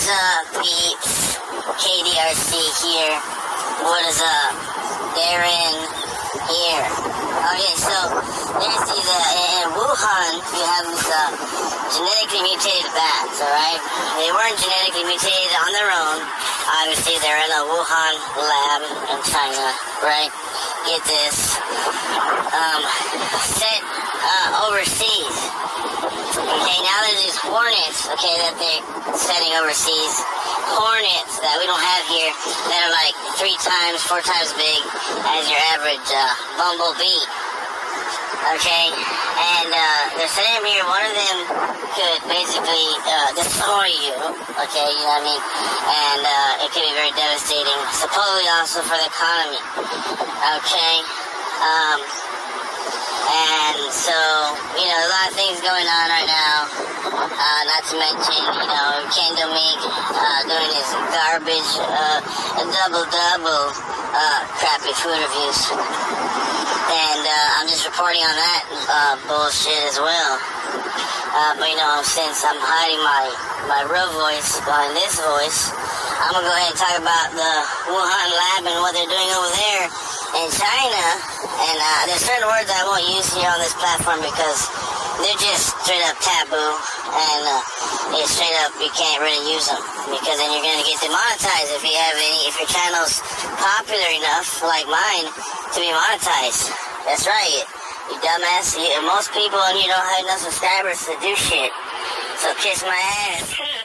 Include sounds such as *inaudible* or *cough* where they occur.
is up, peeps? KDRC here. What is up? Darren here. Okay, so there's these, uh, in Wuhan, you have these, uh, genetically mutated bats, alright? They weren't genetically mutated on their own. Obviously, they're in a Wuhan lab in China, right? Get this. Um, set, uh, overseas. Okay, now there's these hornets, okay, that they're setting overseas. Hornets that we don't have here that are like three times, four times big as your average uh, bumblebee. Okay, and uh, they're setting them here. One of them could basically uh, destroy you. Okay, you know what I mean? And uh, it could be very devastating. Supposedly also for the economy. Okay. Um, and so, you know, a lot of things going on right now. Uh, not to mention, you know, Kendall uh, doing his garbage, uh, double double uh, crappy food reviews. And uh, I'm just reporting on that bullshit as well. But you know, since I'm hiding my, my real voice behind this voice, I'm gonna go ahead and talk about the Wuhan lab and what they're doing over there in China. And uh, there's certain words I won't use here on this platform because they're just straight up taboo. And uh, yeah, straight up, you can't really use them because then you're gonna get demonetized if you have any, if your channel's popular enough, like mine, to be monetized. That's right. You dumbass. You, most people on here don't have enough subscribers to do shit. So kiss my ass. *laughs*